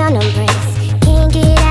Can't get out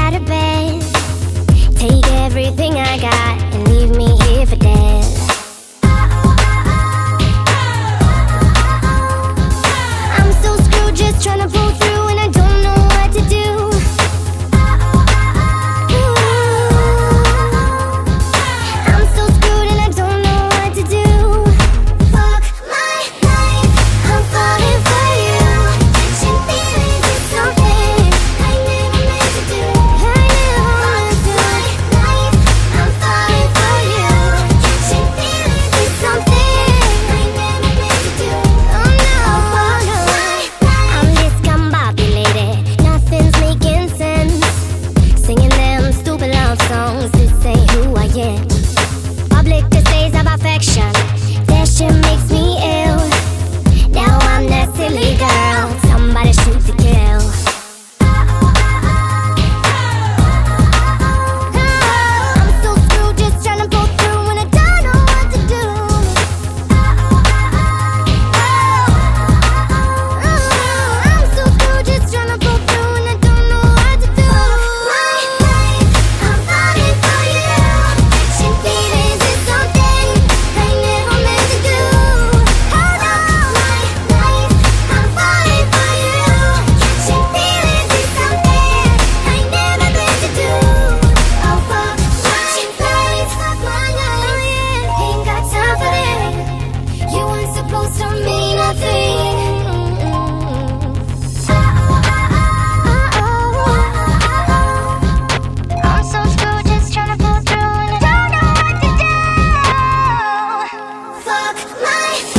public displays of affection. That shit makes me. My